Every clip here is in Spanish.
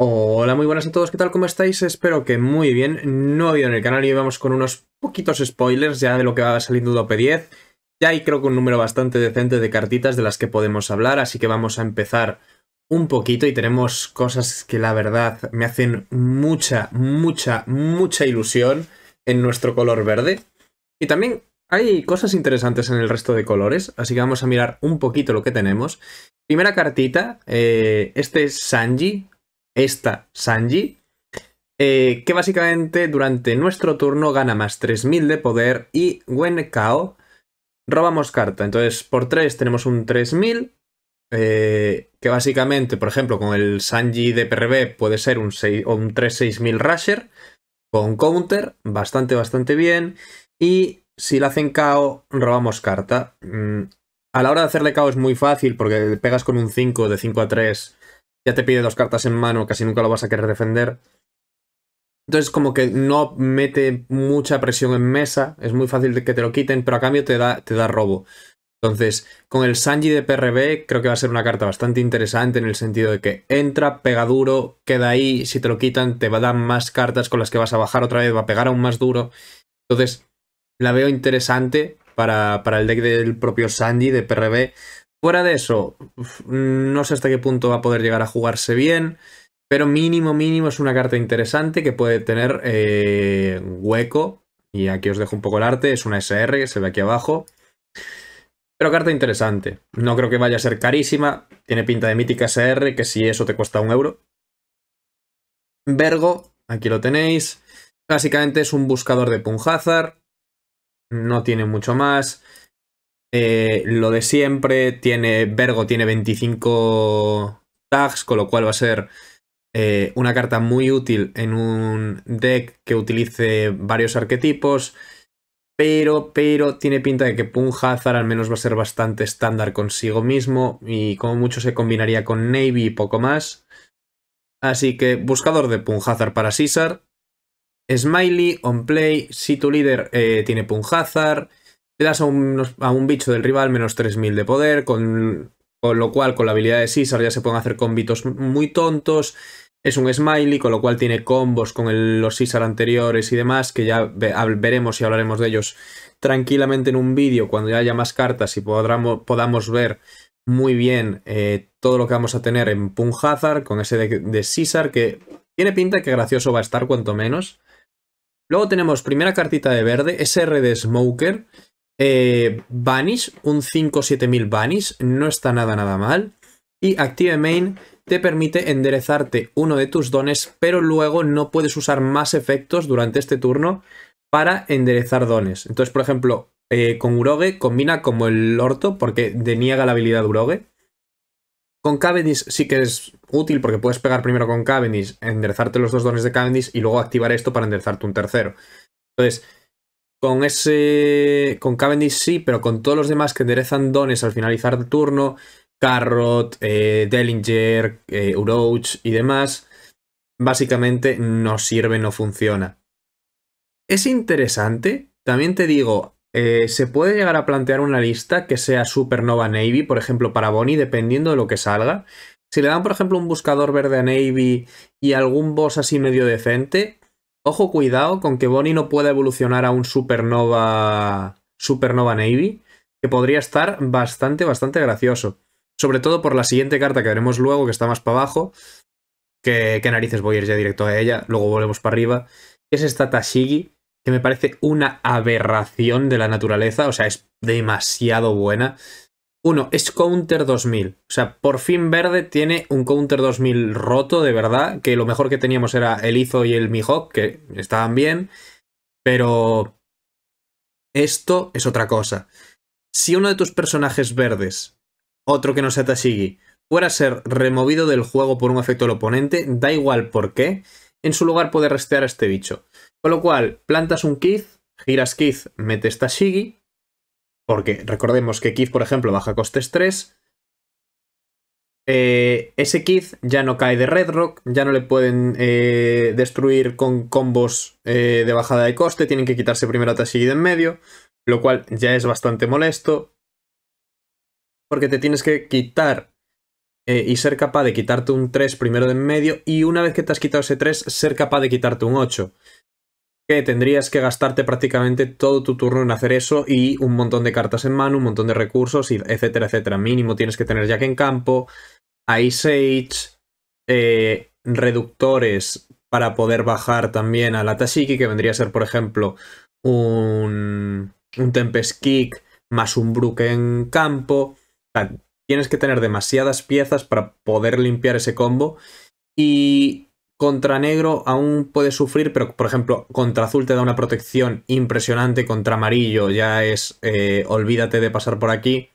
Hola, muy buenas a todos, ¿qué tal? ¿Cómo estáis? Espero que muy bien. No habido en el canal y vamos con unos poquitos spoilers ya de lo que va saliendo de OP10. Ya hay creo que un número bastante decente de cartitas de las que podemos hablar, así que vamos a empezar un poquito y tenemos cosas que la verdad me hacen mucha, mucha, mucha ilusión en nuestro color verde. Y también hay cosas interesantes en el resto de colores, así que vamos a mirar un poquito lo que tenemos. Primera cartita, eh, este es Sanji, esta Sanji, eh, que básicamente durante nuestro turno gana más 3000 de poder y Wen Kao robamos carta. Entonces por 3 tenemos un 3000, eh, que básicamente, por ejemplo, con el Sanji de PRB puede ser un, 6, o un 3-6000 Rusher, con counter, bastante, bastante bien. Y si le hacen KO, robamos carta. Mm, a la hora de hacerle KO es muy fácil porque pegas con un 5 de 5 a 3 ya te pide dos cartas en mano, casi nunca lo vas a querer defender. Entonces como que no mete mucha presión en mesa, es muy fácil de que te lo quiten, pero a cambio te da, te da robo. Entonces, con el Sanji de PRB creo que va a ser una carta bastante interesante en el sentido de que entra, pega duro, queda ahí, si te lo quitan te va a dar más cartas con las que vas a bajar otra vez, va a pegar aún más duro. Entonces, la veo interesante para, para el deck del propio Sanji de PRB, Fuera de eso, no sé hasta qué punto va a poder llegar a jugarse bien, pero mínimo, mínimo es una carta interesante que puede tener eh, hueco. Y aquí os dejo un poco el arte, es una SR que se ve aquí abajo. Pero carta interesante. No creo que vaya a ser carísima. Tiene pinta de mítica SR, que si eso te cuesta un euro. Vergo, aquí lo tenéis. Básicamente es un buscador de Punhazard. No tiene mucho más. Eh, lo de siempre, tiene Vergo tiene 25 tags, con lo cual va a ser eh, una carta muy útil en un deck que utilice varios arquetipos. Pero, pero tiene pinta de que Pun Hazard al menos va a ser bastante estándar consigo mismo y como mucho se combinaría con Navy y poco más. Así que buscador de Pun Hazard para Caesar. Smiley, on play, si tu líder eh, tiene Pun Hazard, le das a un, bicho del rival menos 3000 de poder, con, lo cual con la habilidad de Caesar ya se pueden hacer combitos muy tontos. Es un smiley, con lo cual tiene combos con los Caesar anteriores y demás, que ya veremos y hablaremos de ellos tranquilamente en un vídeo cuando ya haya más cartas y podamos, podamos ver muy bien eh, todo lo que vamos a tener en Punhazard con ese de, de que tiene pinta que gracioso va a estar cuanto menos. Luego tenemos primera cartita de verde, SR de Smoker, eh, Vanish, un 5-7000 Vanish, no está nada nada mal. Y Active Main te permite enderezarte uno de tus dones, pero luego no puedes usar más efectos durante este turno para enderezar dones. Entonces, por ejemplo, eh, con Uroge combina como el orto porque deniega la habilidad Uroge. Con Cavendish sí que es útil porque puedes pegar primero con Cavendish, enderezarte los dos dones de Cavendish y luego activar esto para enderezarte un tercero. Entonces, con ese. Con Cavendish sí, pero con todos los demás que enderezan dones al finalizar el turno, Carrot, eh, Dellinger, eh, y demás, básicamente no sirve, no funciona. Es interesante, también te digo, eh, se puede llegar a plantear una lista que sea Supernova Navy, por ejemplo, para Bonnie, dependiendo de lo que salga. Si le dan, por ejemplo, un buscador verde a Navy y algún boss así medio decente, Ojo, cuidado con que Bonnie no pueda evolucionar a un Supernova, Supernova Navy, que podría estar bastante, bastante gracioso. Sobre todo por la siguiente carta que veremos luego, que está más para abajo. Que, narices voy a ir ya directo a ella, luego volvemos para arriba. Es esta Tashigi, que me parece una aberración de la naturaleza, o sea, es demasiado buena. Uno, es Counter 2000. O sea, por fin Verde tiene un Counter 2000 roto, de verdad. Que lo mejor que teníamos era el Izo y el Mihawk, que estaban bien. Pero esto es otra cosa. Si uno de tus personajes verdes, otro que no sea Tashigi, fuera a ser removido del juego por un efecto del oponente, da igual por qué, en su lugar puede restear a este bicho. Con lo cual, plantas un Keith, giras Keith, metes Tashigi, porque recordemos que Keith, por ejemplo, baja costes 3. Eh, ese Keith ya no cae de Red Rock, ya no le pueden eh, destruir con combos eh, de bajada de coste, tienen que quitarse primero a Tashigi en medio, lo cual ya es bastante molesto. Porque te tienes que quitar y ser capaz de quitarte un 3 primero de en medio y una vez que te has quitado ese 3 ser capaz de quitarte un 8. Que tendrías que gastarte prácticamente todo tu turno en hacer eso y un montón de cartas en mano, un montón de recursos, etcétera, etcétera. Mínimo tienes que tener Jack en campo, Ice Age, eh, reductores para poder bajar también a la Tashiki, que vendría a ser, por ejemplo, un, un Tempest Kick más un Brook en campo. tienes que tener demasiadas piezas para poder limpiar ese combo. Y contra negro aún puedes sufrir, pero por ejemplo, contra azul te da una protección impresionante, contra amarillo ya es eh, olvídate de pasar por aquí.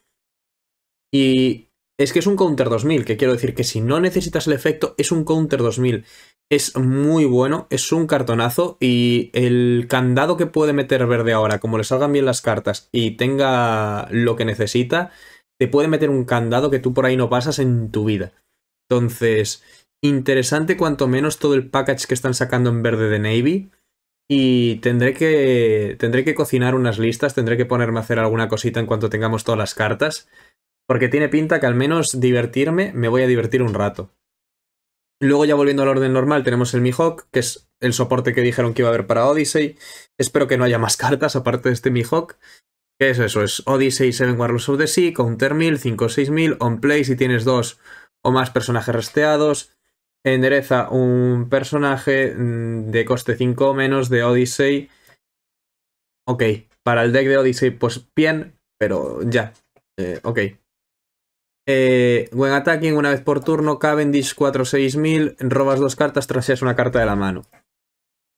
Y es que es un counter 2000, que quiero decir que si no necesitas el efecto, es un counter 2000. Es muy bueno, es un cartonazo y el candado que puede meter verde ahora, como le salgan bien las cartas y tenga lo que necesita, te puede meter un candado que tú por ahí no pasas en tu vida. Entonces, interesante cuanto menos todo el package que están sacando en verde de Navy. Y tendré que, tendré que cocinar unas listas, tendré que ponerme a hacer alguna cosita en cuanto tengamos todas las cartas. Porque tiene pinta que al menos divertirme, me voy a divertir un rato. Luego ya volviendo al orden normal tenemos el Mihawk, que es el soporte que dijeron que iba a haber para Odyssey. Espero que no haya más cartas aparte de este Mihawk. ¿Qué es eso? Es Odyssey 7 Warlords of the Sea, Counter 1000, 5 6000, On Play si tienes dos o más personajes resteados. Endereza un personaje mm, de coste 5 o menos de Odyssey. Ok, para el deck de Odyssey pues bien, pero ya. Eh, ok, eh, buen attacking una vez por turno, Cavendish 4-6000, robas dos cartas, traseas una carta de la mano.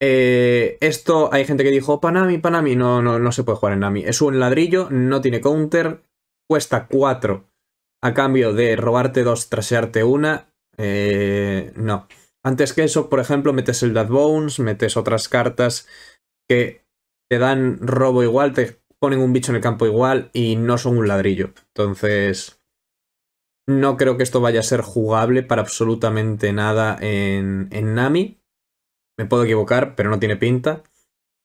Eh, esto hay gente que dijo, Panami, Panami, no, no, no se puede jugar en Nami. Es un ladrillo, no tiene counter, cuesta 4 a cambio de robarte dos, trasearte una. Eh, no. Antes que eso, por ejemplo, metes el Dead Bones, metes otras cartas que te dan robo igual, te ponen un bicho en el campo igual y no son un ladrillo. Entonces, no creo que esto vaya a ser jugable para absolutamente nada en, Nami. Me puedo equivocar, pero no tiene pinta.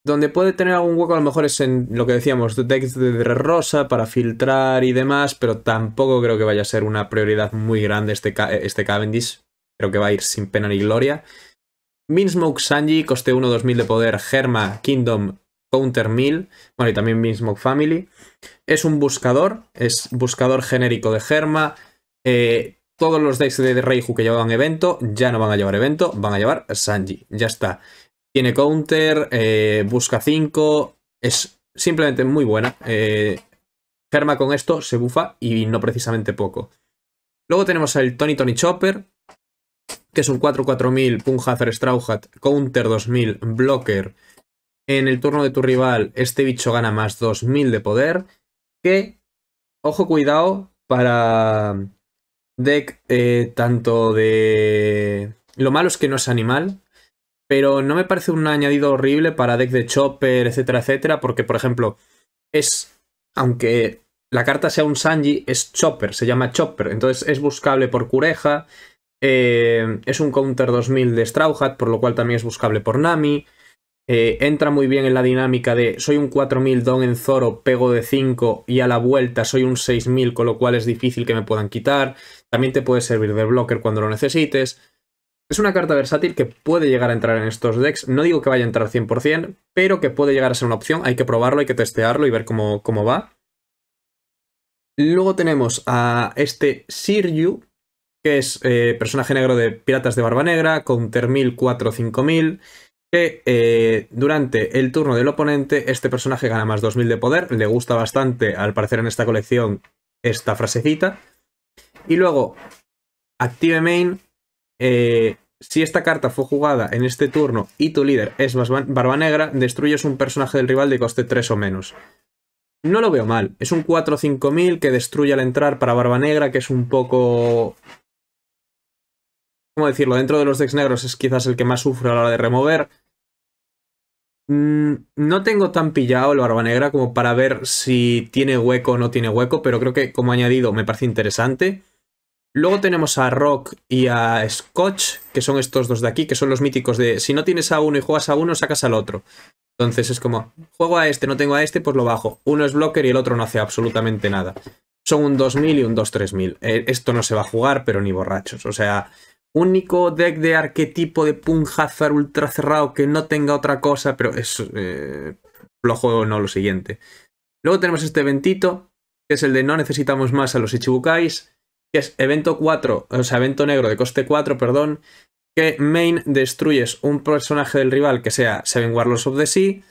Donde puede tener algún hueco a lo mejor es en lo que decíamos, decks de rosa para filtrar y demás, pero tampoco creo que vaya a ser una prioridad muy grande este, este Cavendish. Creo que va a ir sin pena ni gloria. Minsmoke Sanji, coste 1, 2000 de poder, Germa, Kingdom, Counter 1000, bueno, y también Minsmoke Family. Es un buscador, es buscador genérico de Germa, eh, todos los decks de Reihu que llevaban evento ya no van a llevar evento, van a llevar Sanji. Ya está. Tiene counter, eh, busca 5, es simplemente muy buena. Eh, Germa con esto se bufa y no precisamente poco. Luego tenemos el Tony Tony Chopper, que es un 4-4000 Punhazer Strawhat, Counter 2000, Blocker. En el turno de tu rival, este bicho gana más 2000 de poder. Que, ojo, cuidado, para deck eh, tanto de... Lo malo es que no es animal, pero no me parece un añadido horrible para deck de Chopper, etcétera, etcétera, porque, por ejemplo, es... Aunque la carta sea un Sanji, es Chopper, se llama Chopper, entonces es buscable por Cureja, eh, es un Counter 2000 de Straw Hat, por lo cual también es buscable por Nami, eh, entra muy bien en la dinámica de soy un 4000 don en Zoro, pego de 5 y a la vuelta soy un 6000, con lo cual es difícil que me puedan quitar. También te puede servir de blocker cuando lo necesites. Es una carta versátil que puede llegar a entrar en estos decks. No digo que vaya a entrar 100%, pero que puede llegar a ser una opción. Hay que probarlo, hay que testearlo y ver cómo, cómo va. Luego tenemos a este Siryu, que es eh, personaje negro de Piratas de Barba Negra, con 1000, 4, 5000 que eh, durante el turno del oponente este personaje gana más 2000 de poder, le gusta bastante al parecer en esta colección esta frasecita. Y luego, active main, eh, si esta carta fue jugada en este turno y tu líder es Barba Negra, destruyes un personaje del rival de coste 3 o menos. No lo veo mal, es un 4-5 que destruye al entrar para Barba Negra, que es un poco ¿cómo decirlo? Dentro de los decks negros es quizás el que más sufre a la hora de remover. Mm, no tengo tan pillado el Barba Negra como para ver si tiene hueco o no tiene hueco, pero creo que como añadido me parece interesante. Luego tenemos a Rock y a Scotch, que son estos dos de aquí, que son los míticos de si no tienes a uno y juegas a uno, sacas al otro. Entonces es como, juego a este, no tengo a este, pues lo bajo. Uno es blocker y el otro no hace absolutamente nada. son un 2000 y un 2-3000. Eh, esto no se va a jugar, pero ni borrachos. O sea, único deck de arquetipo de Punjazar ultra cerrado que no tenga otra cosa, pero es eh, flojo no lo siguiente. Luego tenemos este eventito, que es el de no necesitamos más a los Ichibukais, que es evento 4, o sea, evento negro de coste 4, perdón, que main destruyes un personaje del rival que sea Seven Warlords of the Sea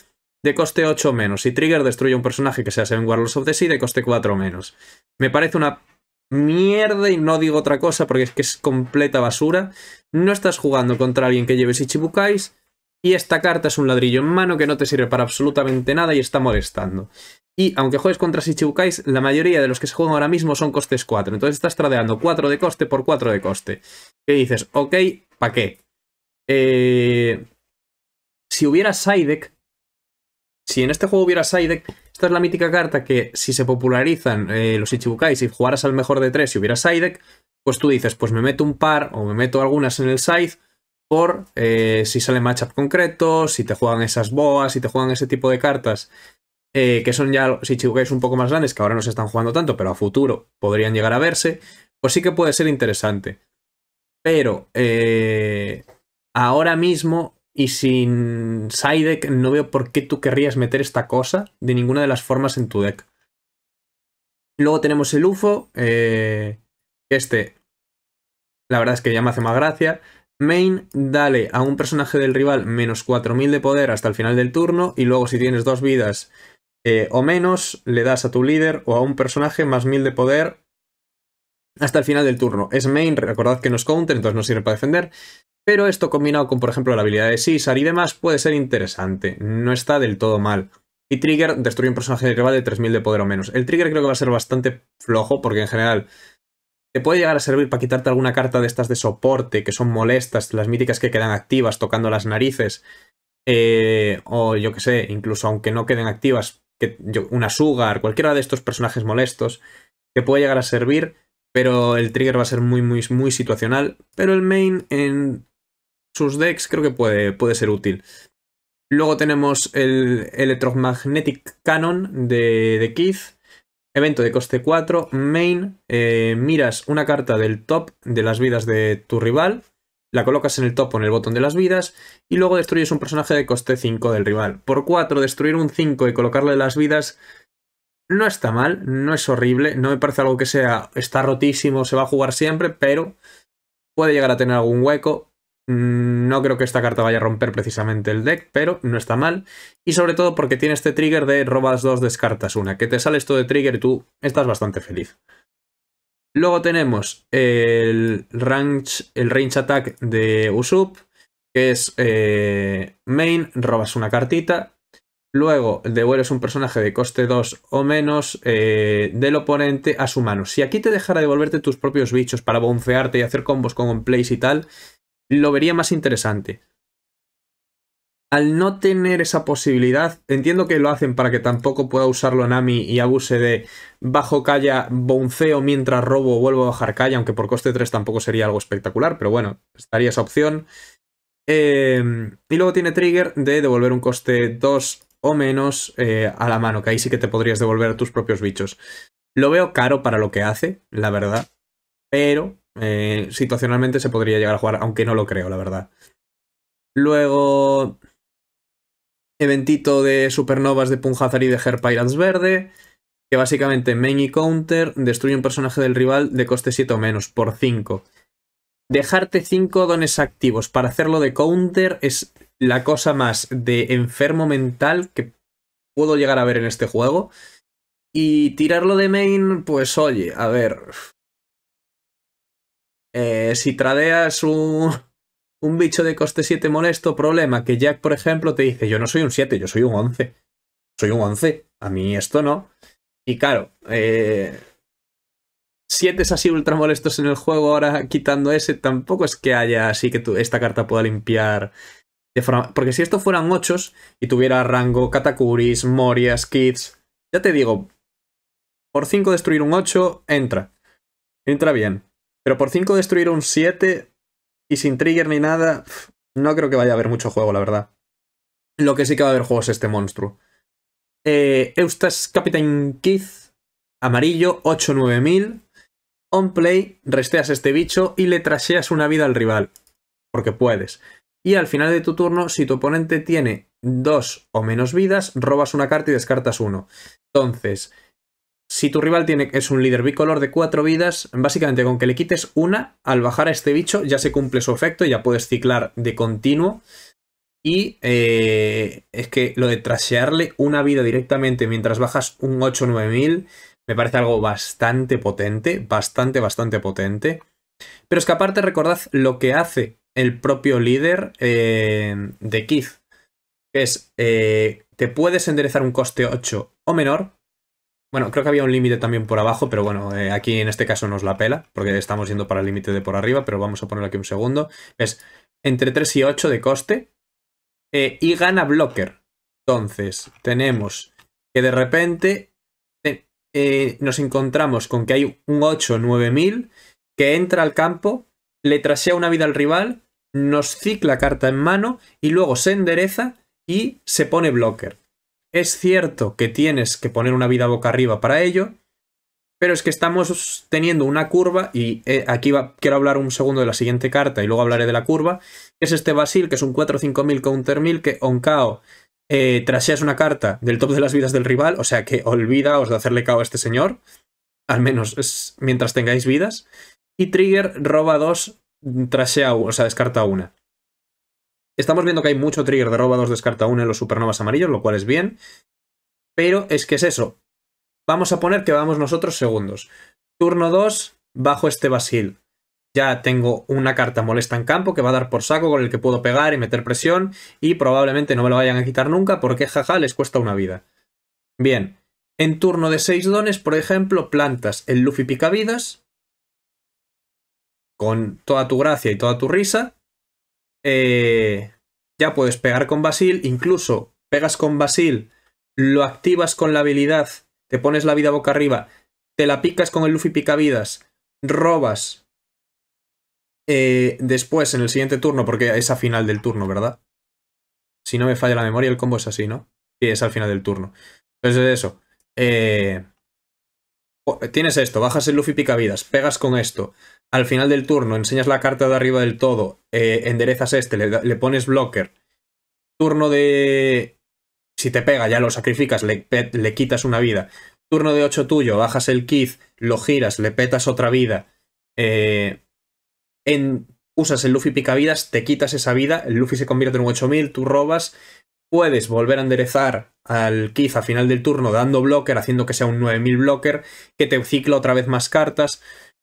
de coste 8 menos y trigger destruye un personaje que sea Seven Warlords of the Sea de coste 4 menos. Me parece una mierda y no digo otra cosa porque es que es completa basura. No estás jugando contra alguien que lleve Ichibukais y esta carta es un ladrillo en mano que no te sirve para absolutamente nada y está molestando. Y aunque juegues contra Shichibukais, la mayoría de los que se juegan ahora mismo son costes 4. Entonces estás tradeando 4 de coste por 4 de coste. ¿Qué dices? Ok, ¿para qué? Eh, si hubiera Sidek, si en este juego hubiera Sidek, esta es la mítica carta que si se popularizan eh, los Ichibukais y jugaras al mejor de 3 y hubiera Sidek, pues tú dices, pues me meto un par o me meto algunas en el side por eh, si sale matchup concreto, si te juegan esas boas, si te juegan ese tipo de cartas, eh, que son ya, es un poco más grandes, que ahora no se están jugando tanto, pero a futuro podrían llegar a verse, pues sí que puede ser interesante. Pero eh, ahora mismo y sin side no veo por qué tú querrías meter esta cosa de ninguna de las formas en tu deck. Luego tenemos el UFO, este, la verdad es que ya me hace más gracia. Main, dale a un personaje del rival menos 4000 de poder hasta el final del turno y luego si tienes dos vidas eh, o menos, le das a tu líder o a un personaje más 1000 de poder hasta el final del turno. Es main, recordad que no es counter, entonces no sirve para defender, pero esto combinado con, por ejemplo, la habilidad de Caesar y demás puede ser interesante, no está del todo mal. Y Trigger destruye un personaje del rival de 3000 de poder o menos. El Trigger creo que va a ser bastante flojo porque en general te puede llegar a servir para quitarte alguna carta de estas de soporte que son molestas, las míticas que quedan activas tocando las narices. Eh, o yo que sé, incluso aunque no queden activas, que, una Sugar, cualquiera de estos personajes molestos, te puede llegar a servir, pero el trigger va a ser muy, muy, situacional. Pero el main en sus decks creo que puede, puede ser útil. Luego tenemos el Electromagnetic Cannon de, de Keith Evento de coste 4, main, eh, miras una carta del top de las vidas de tu rival, la colocas en el top o en el botón de las vidas y luego destruyes un personaje de coste 5 del rival. Por 4, destruir un 5 y colocarle las vidas no está mal, no es horrible, no me parece algo que sea, está rotísimo, se va a jugar siempre, pero puede llegar a tener algún hueco Mm, no creo que esta carta vaya a romper precisamente el deck, pero no está mal. Y sobre todo porque tiene este trigger de robas dos, descartas una, que te sale esto de trigger y tú estás bastante feliz. Luego tenemos el range, el range attack de Usup, que es eh, main, robas una cartita. Luego devuelves un personaje de coste 2 o menos eh, del oponente a su mano. Si aquí te dejara devolverte tus propios bichos para boncearte y hacer combos con on place y tal, lo vería más interesante. Al no tener esa posibilidad, entiendo que lo hacen para que tampoco pueda usarlo Nami y abuse de bajo calla, bonceo mientras robo vuelvo a bajar calla, aunque por coste 3 tampoco sería algo espectacular, pero bueno, estaría esa opción. Em, y luego tiene trigger de devolver un coste 2 o menos eh, a la mano, que ahí sí que te podrías devolver tus propios bichos. Lo veo caro para lo que hace, la verdad, pero eh, situacionalmente se podría llegar a jugar, aunque no lo creo, la verdad. Luego, eventito de supernovas de Punjazar y de Her Pirates verde, que básicamente main y counter destruye un personaje del rival de coste 7 o menos, por 5. Dejarte 5 dones activos para hacerlo de counter es la cosa más de enfermo mental que puedo llegar a ver en este juego. Y tirarlo de main, pues oye, a ver, eh, si tradeas un, un bicho de coste 7 molesto, problema que Jack, por ejemplo, te dice, yo no soy un 7, yo soy un 11. Soy un 11. A mí esto no. Y claro, eh, 7 es así ultra molestos en el juego, ahora quitando ese, tampoco es que haya así que esta carta pueda limpiar de forma... Porque si esto fueran 8 y tuviera rango Katakuris, Morias, Kids, ya te digo, por 5 destruir un 8, entra. Entra bien. Pero por 5 destruir un 7 y sin trigger ni nada, no creo que vaya a haber mucho juego, la verdad. Lo que sí que va a haber juegos es este monstruo. Eh, Eustace Captain Keith, amarillo 8-9000. On play, resteas este bicho y le trasheas una vida al rival. Porque puedes. Y al final de tu turno, si tu oponente tiene dos o menos vidas, robas una carta y descartas uno. Entonces, si tu rival tiene, es un líder bicolor de cuatro vidas, básicamente con que le quites una, al bajar a este bicho ya se cumple su efecto, ya puedes ciclar de continuo. Y eh, es que lo de trashearle una vida directamente mientras bajas un 8 9000 me parece algo bastante potente, bastante, bastante potente. Pero es que aparte recordad lo que hace el propio líder eh, de Keith, es, eh, te puedes enderezar un coste 8 o menor. Bueno, creo que había un límite también por abajo, pero bueno, eh, aquí en este caso nos la pela, porque estamos yendo para el límite de por arriba, pero vamos a poner aquí un segundo. Es entre 3 y 8 de coste y gana blocker. Entonces, tenemos que de repente eh, nos encontramos con que hay un 8 9000 que entra al campo, le trasea una vida al rival, nos cicla carta en mano y luego se endereza y se pone blocker. Es cierto que tienes que poner una vida boca arriba para ello, pero es que estamos teniendo una curva y eh, aquí quiero hablar un segundo de la siguiente carta y luego hablaré de la curva, que es este Basil, que es un 4-5000 counter 1000 que Onkao eh, traseas una carta del top de las vidas del rival, o sea que olvidaos de hacerle caos a este señor, al menos es mientras tengáis vidas, y Trigger roba dos, trasea, o sea, descarta una. Estamos viendo que hay mucho Trigger de roba dos, descarta una en los supernovas amarillos, lo cual es bien, pero es que es eso. Vamos a poner que vamos nosotros segundos. Turno 2, bajo este Basil ya tengo una carta molesta en campo que va a dar por saco con el que puedo pegar y meter presión y probablemente no me lo vayan a quitar nunca porque jaja les cuesta una vida. Bien, en turno de 6 dones, por ejemplo, plantas el Luffy Picavidas con toda tu gracia y toda tu risa. Eh, ya puedes pegar con Basil, incluso pegas con Basil, lo activas con la habilidad, te pones la vida boca arriba, te la picas con el Luffy Picavidas, robas eh, después, en el siguiente turno, porque es a final del turno, ¿verdad? Si no me falla la memoria, el combo es así, ¿no? Sí, es al final del turno. Entonces, eso. Eh, tienes esto, bajas el Luffy picavidas, pegas con esto. Al final del turno, enseñas la carta de arriba del todo, eh, enderezas este, le, pones blocker. Turno de. Si te pega, ya lo sacrificas, le, le quitas una vida. Turno de 8 tuyo, bajas el Keith, lo giras, le petas otra vida. Eh, en, usas el Luffy picavidas, te quitas esa vida, el Luffy se convierte en un 8000, tú robas, puedes volver a enderezar al Keith a final del turno dando blocker, haciendo que sea un 9000 blocker, que te cicla otra vez más cartas.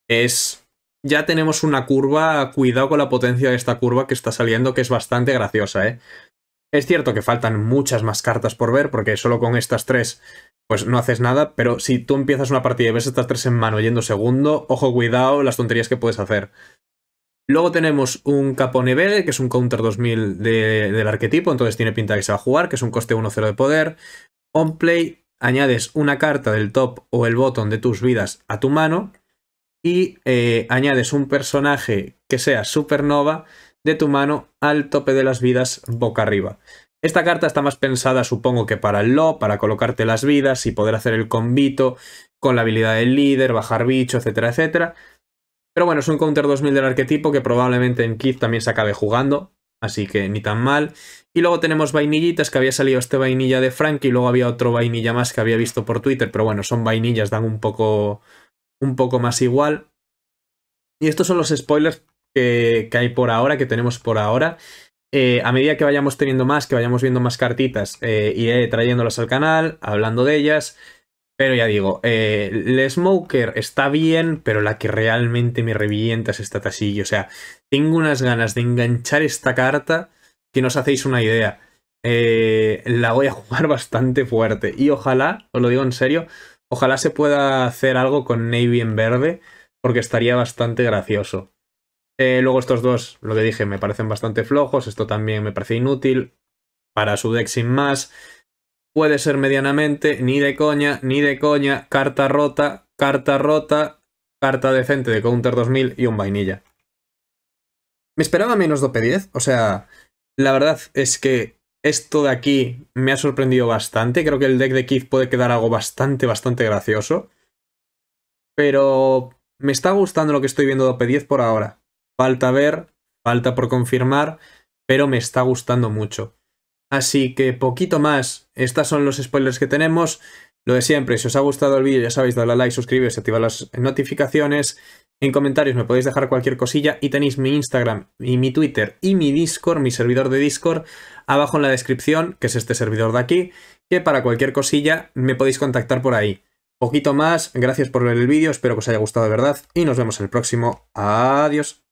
Es. Ya tenemos una curva, cuidado con la potencia de esta curva que está saliendo, que es bastante graciosa, ¿eh? Es cierto que faltan muchas más cartas por ver, porque solo con estas tres, pues no haces nada, pero si tú empiezas una partida y ves estas tres en mano yendo segundo, ojo, cuidado las tonterías que puedes hacer. Luego tenemos un Capone Vege, que es un counter 2000 del arquetipo, entonces tiene pinta de que se va a jugar, que es un coste 1-0 de poder. On play, añades una carta del top o el bottom de tus vidas a tu mano y eh, añades un personaje que sea supernova de tu mano al tope de las vidas boca arriba. Esta carta está más pensada, supongo que para el lo, para colocarte las vidas y poder hacer el combito con la habilidad del líder, bajar bicho, etcétera, etcétera. Pero bueno, es un Counter 2000 del arquetipo que probablemente en Kid también se acabe jugando. Así que ni tan mal. Y luego tenemos vainillitas, que había salido este vainilla de Frank y luego había otro vainilla más que había visto por Twitter. Pero bueno, son vainillas, dan un poco, un poco más igual. Y estos son los spoilers que, hay por ahora, que tenemos por ahora. Eh, a medida que vayamos teniendo más, que vayamos viendo más cartitas, eh, iré trayéndolas al canal, hablando de ellas. Pero ya digo, eh, el Smoker está bien, pero la que realmente me revienta es esta tasilla. O sea, tengo unas ganas de enganchar esta carta que no os hacéis una idea. Eh, la voy a jugar bastante fuerte. Y ojalá, os lo digo en serio, ojalá se pueda hacer algo con Navy en verde, porque estaría bastante gracioso. Eh, luego estos dos, lo que dije, me parecen bastante flojos. Esto también me parece inútil. Para su deck sin más puede ser medianamente, ni de coña, ni de coña, carta rota, carta rota, carta decente de Counter 2000 y un vainilla. Me esperaba menos de OP10, o sea, la verdad es que esto de aquí me ha sorprendido bastante, creo que el deck de Keith puede quedar algo bastante, bastante gracioso. pero me está gustando lo que estoy viendo de OP10 por ahora. Falta ver, falta por confirmar, pero me está gustando mucho. Así que poquito más, estos son los spoilers que tenemos. Lo de siempre, si os ha gustado el vídeo ya sabéis, darle a like, suscribiros y activar las notificaciones. En comentarios me podéis dejar cualquier cosilla y tenéis mi Instagram y mi Twitter y mi Discord, mi servidor de Discord, abajo en la descripción, que es este servidor de aquí, que para cualquier cosilla me podéis contactar por ahí. Poquito más, gracias por ver el vídeo, espero que os haya gustado de verdad y nos vemos en el próximo. Adiós.